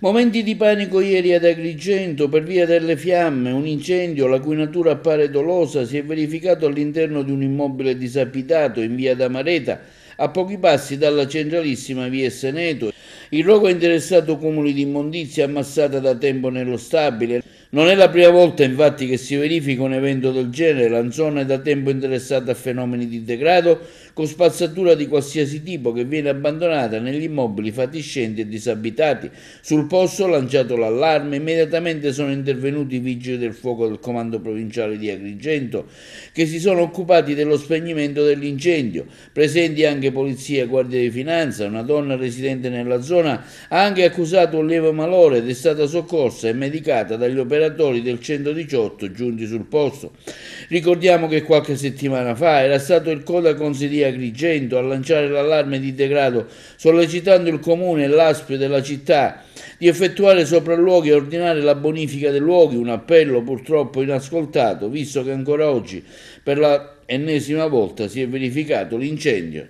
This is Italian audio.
Momenti di panico ieri ad Agrigento per via delle fiamme, un incendio la cui natura appare dolosa si è verificato all'interno di un immobile disabitato in via d'Amareta, a pochi passi dalla centralissima via Seneto. Il rogo ha interessato cumuli di immondizia ammassata da tempo nello stabile. Non è la prima volta infatti che si verifica un evento del genere, la è da tempo interessata a fenomeni di degrado con spazzatura di qualsiasi tipo che viene abbandonata negli immobili fatiscenti e disabitati. Sul posto lanciato l'allarme, immediatamente sono intervenuti i vigili del fuoco del comando provinciale di Agrigento che si sono occupati dello spegnimento dell'incendio. Presenti anche polizia e guardia di finanza, una donna residente nella zona ha anche accusato un lieve malore ed è stata soccorsa e medicata dagli operatori del 118 giunti sul posto. Ricordiamo che qualche settimana fa era stato il Coda Consigliere Agrigento a lanciare l'allarme di degrado sollecitando il comune e l'ASP della città di effettuare sopralluoghi e ordinare la bonifica dei luoghi, un appello purtroppo inascoltato visto che ancora oggi per la ennesima volta si è verificato l'incendio